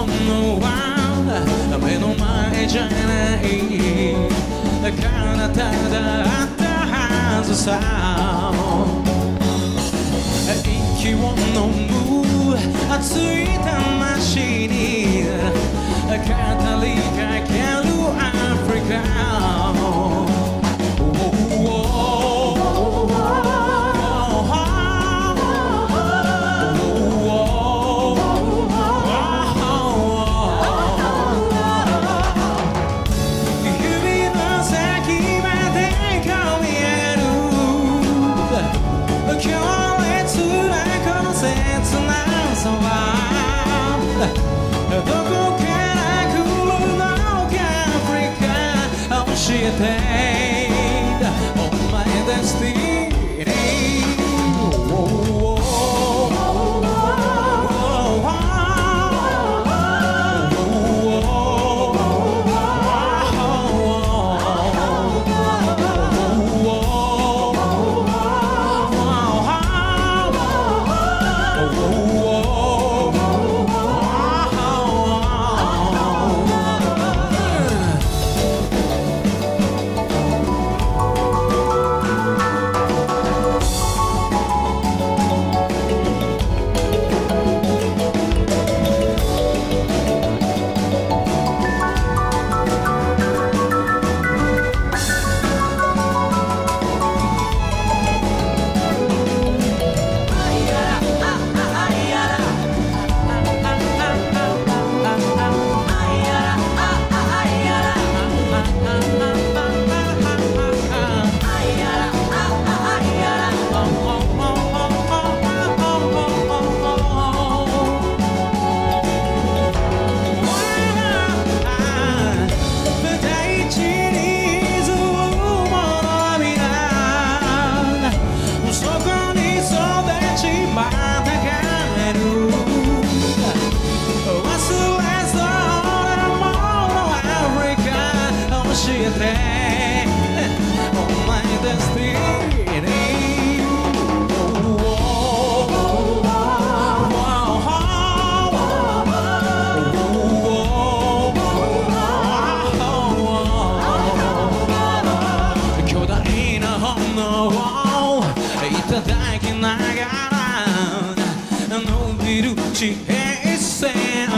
ものは目の前じゃない。彼方だったはずさ。息を飲む熱い魂に。語りかける。she a thing. I got out. No, did? She saying,